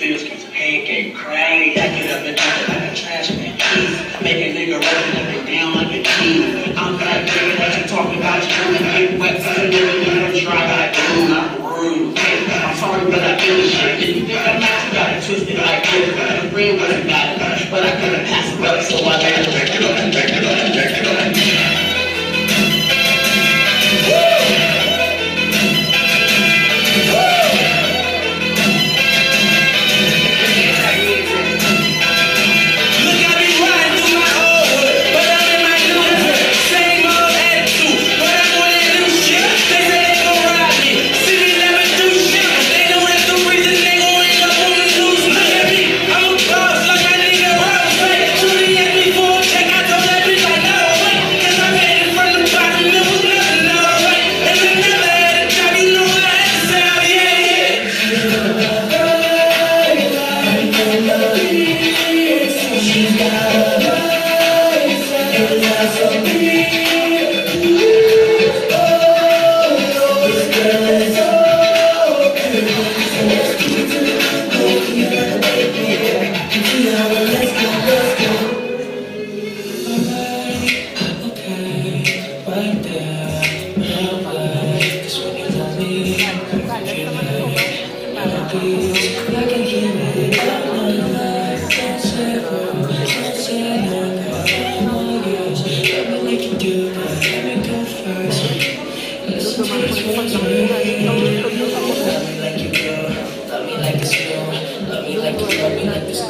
Cause get crazy. I get up and down like a trash man. Make a nigga roll up and down like a key. I'm that nigga that you talking about. You wanna get wet, You. Love me like this, love me like this, love me like this,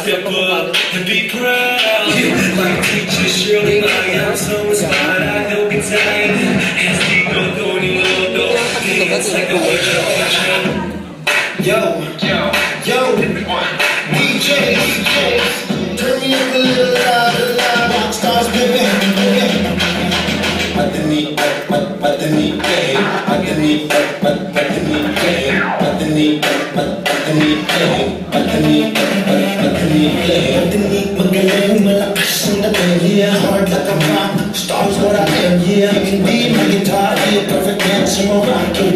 Step up and be proud. Like teacher Shirley, I am so inspired. I help you time. Hands deep, going in the door. Dance like the word Yo, yo, yo, DJ, DJ, turn me up a little louder, louder. Rockstars, baby, baby. Underneath, underneath, underneath, underneath, underneath, underneath, underneath, underneath, Magdinig, magaling, malakas ang natin Yeah, hard like a to Stars what I am, yeah Hindi maging tayo Perfect dance, I'm a rocker